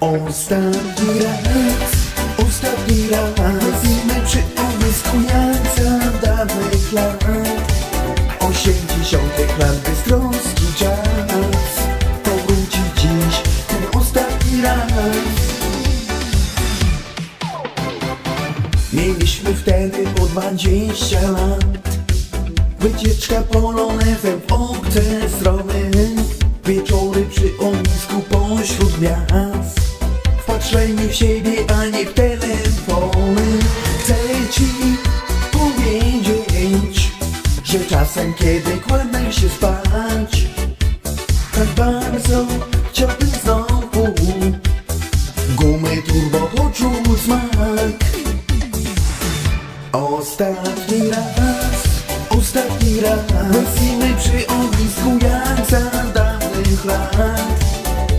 Ostatni raz, ostatni raz. Ognisku jak za dawnych lat Osiemdziesiątych lat Mieliśmy wtedy po dwadzieścia lat Wycieczka polonezem w obce strony. Wieczory przy ognisku pośród miast. Wpatrzeni w siebie, a nie w telefony. Chcę ci powiedzieć Że czasem kiedy kładę się spać Tak bardzo chciałbym znowu Gumy turbo poczuć smak Ostatni raz, ostatni raz. Wesimy przy ognisku jak za dawnych lat.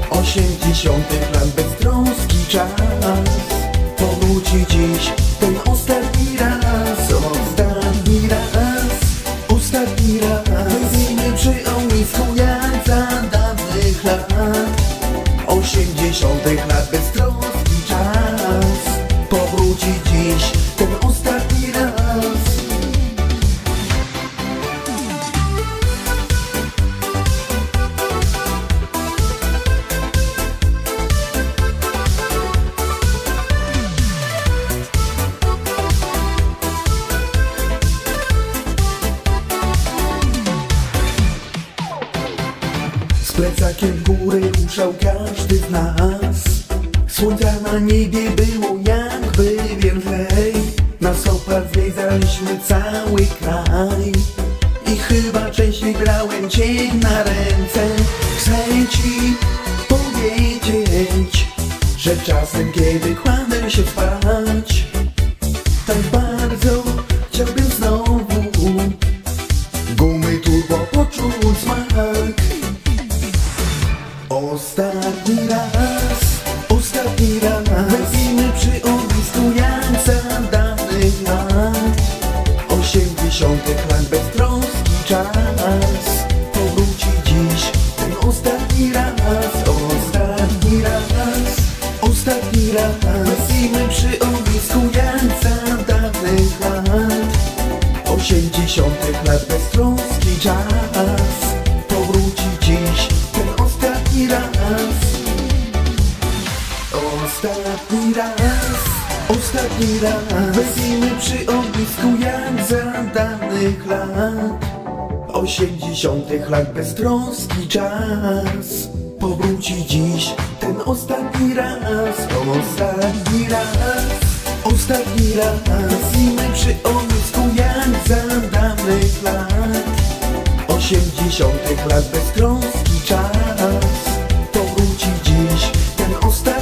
Osiemdziesiątych lat beztroski czas. Powróci dziś ten ostatni plecakiem w górę ruszał każdy z nas. Słońca na niebie było jakby więcej. Na sopach zwiedzaliśmy cały kraj. I chyba częściej brałem cię na ręce. Chcę ci powiedzieć Że czasem kiedy kładę się spać Tak bardzo chciałbym znowu Osiemdziesiątych lat beztroski czas Powróci dziś. Ten ostatni raz Ostatni raz, ostatni raz. Wezimy przy ognisku jak za dawnych lat. Osiemdziesiątych lat beztroski czas Powróci dziś. Ten ostatni raz. Ostatni raz, Ostatni raz Wypijmy przy ognisku jak za danych lat. Osiemdziesiątych lat beztroski czas. Powróci dziś ten ostatni raz Ostatni raz. Ostatni raz Wypijmy przy ognisku jak za danych lat. Osiemdziesiątych lat beztroski czas. Powróci dziś ten ostatni